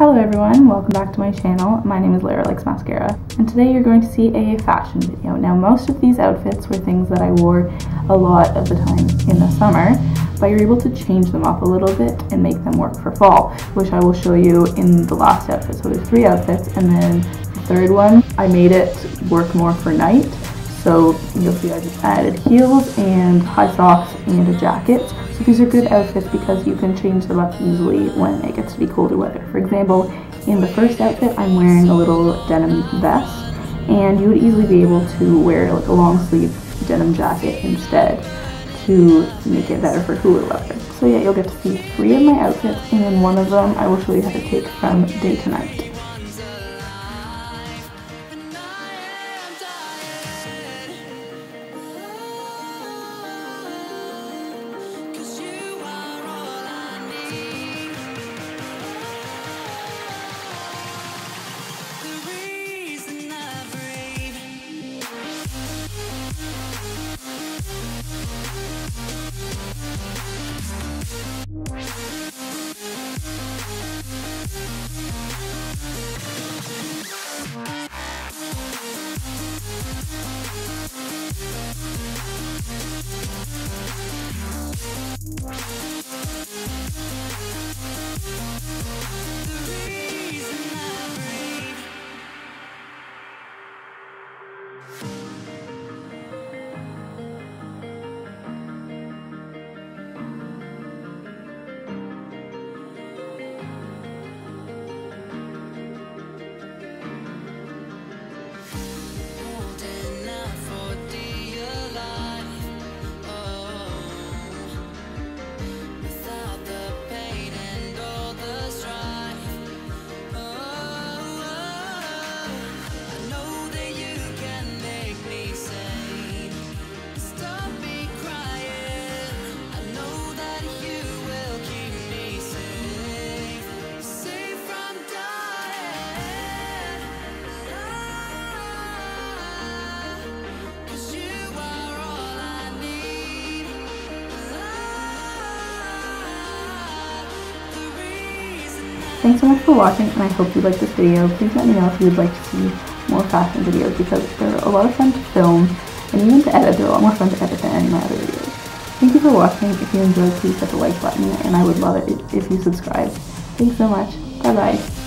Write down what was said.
Hello everyone, welcome back to my channel. My name is Lara Likes Mascara and today you're going to see a fashion video. Now most of these outfits were things that I wore a lot of the time in the summer but you're able to change them up a little bit and make them work for fall which I will show you in the last outfit. So there's three outfits and then the third one I made it work more for night so you'll see I just added heels and high socks and a jacket. These are good outfits because you can change them up easily when it gets to be colder weather. For example, in the first outfit, I'm wearing a little denim vest and you would easily be able to wear like a long sleeve denim jacket instead to make it better for cooler weather. So yeah, you'll get to see three of my outfits and one of them I will show you how to take from day to night. Thanks so much for watching and I hope you liked this video. Please let me know if you would like to see more fashion videos because they're a lot of fun to film and even to edit. They're a lot more fun to edit than any of my other videos. Thank you for watching. If you enjoyed, please hit the like button and I would love it if you subscribe. Thanks so much. Bye bye.